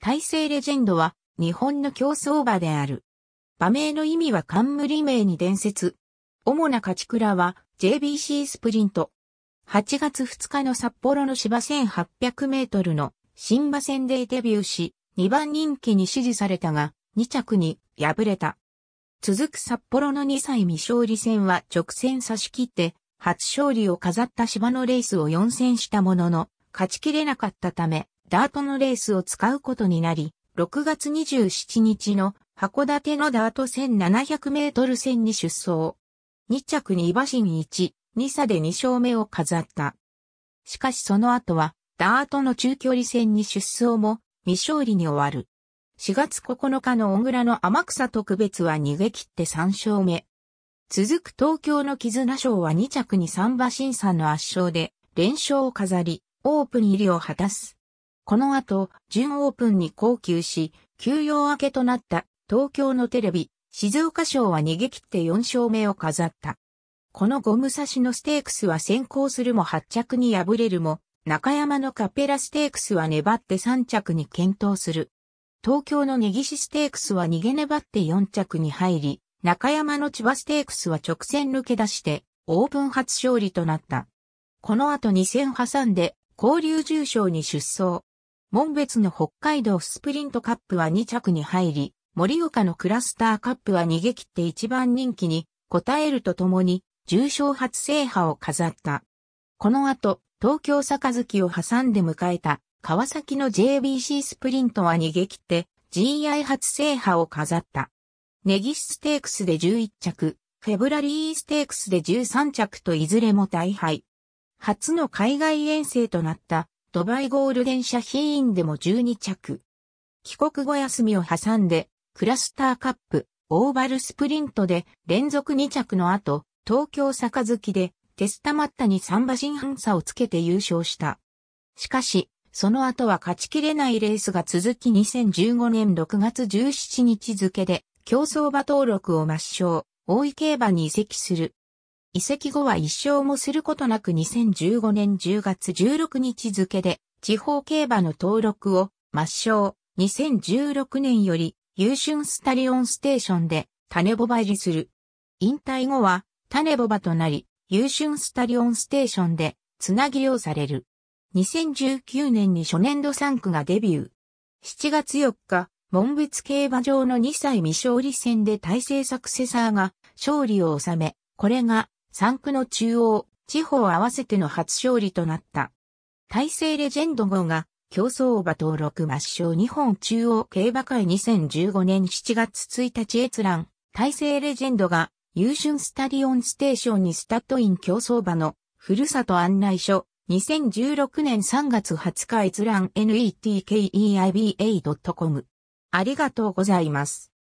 大成レジェンドは日本の競走馬である。馬名の意味は冠名に伝説。主な勝ち倉は JBC スプリント。8月2日の札幌の芝1800メートルの新馬戦でデビューし、2番人気に支持されたが、2着に敗れた。続く札幌の2歳未勝利戦は直線差し切って初勝利を飾った芝のレースを4戦したものの、勝ちきれなかったため、ダートのレースを使うことになり、6月27日の函館のダート1700メートル戦に出走。2着に馬身1、2差で2勝目を飾った。しかしその後は、ダートの中距離戦に出走も未勝利に終わる。4月9日の小倉の天草特別は逃げ切って3勝目。続く東京の絆賞は2着に三馬審査の圧勝で連勝を飾り、オープン入りを果たす。この後、準オープンに高級し、休養明けとなった東京のテレビ、静岡賞は逃げ切って4勝目を飾った。この後武蔵野ステークスは先行するも8着に敗れるも、中山のカペラステークスは粘って3着に健闘する。東京の根岸ステークスは逃げ粘って4着に入り、中山の千葉ステークスは直線抜け出して、オープン初勝利となった。この後2戦挟んで、交流重賞に出走。門別の北海道スプリントカップは2着に入り、盛岡のクラスターカップは逃げ切って一番人気に応えるとともに、重賞初制覇を飾った。この後、東京杯を挟んで迎えた川崎の JBC スプリントは逃げ切って GI 初制覇を飾った。根岸ステークスで11着、フェブラリーステークスで13着といずれも大敗。初の海外遠征となったドバイゴールデンシャヒーンでも12着。帰国後休みを挟んで、クラスターカップ、オーバルスプリントで連続2着の後、東京杯でテスタマッタに3馬身半差をつけて優勝した。しかし、その後は勝ちきれないレースが続き2015年6月17日付で競走馬登録を抹消、大井競馬に移籍する。移籍後は一生もすることなく2015年10月16日付で地方競馬の登録を抹消。2016年より優春スタリオンステーションで種ボバ入りする。引退後は種ボバとなり優春スタリオンステーションでつなぎをされる。2019年に初年度3区がデビュー。7月4日、門別競馬場の2歳未勝利戦で大勢サクセサーが勝利を収め、これが3区の中央、地方合わせての初勝利となった。大勢レジェンド号が競走馬登録抹消日本中央競馬会2015年7月1日閲覧、大勢レジェンドが優春スタディオンステーションにスタッドイン競走馬のふるさと案内所2016年3月20日閲覧 netkeiba.com ありがとうございます。